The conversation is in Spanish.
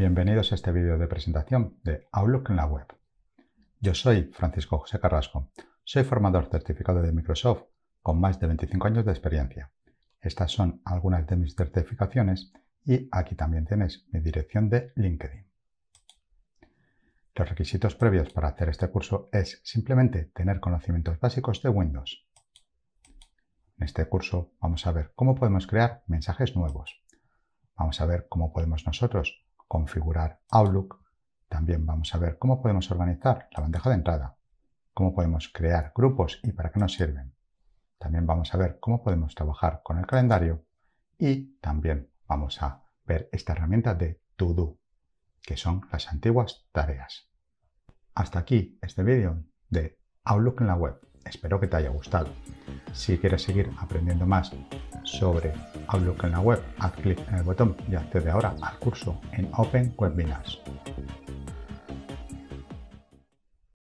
bienvenidos a este vídeo de presentación de Outlook en la web. Yo soy Francisco José Carrasco, soy formador certificado de Microsoft con más de 25 años de experiencia. Estas son algunas de mis certificaciones y aquí también tienes mi dirección de LinkedIn. Los requisitos previos para hacer este curso es simplemente tener conocimientos básicos de Windows. En este curso vamos a ver cómo podemos crear mensajes nuevos. Vamos a ver cómo podemos nosotros configurar Outlook. También vamos a ver cómo podemos organizar la bandeja de entrada, cómo podemos crear grupos y para qué nos sirven. También vamos a ver cómo podemos trabajar con el calendario y también vamos a ver esta herramienta de To Do, que son las antiguas tareas. Hasta aquí este vídeo de Outlook en la web. Espero que te haya gustado. Si quieres seguir aprendiendo más sobre Outlook en la web, haz clic en el botón y accede ahora al curso en Open Webinars.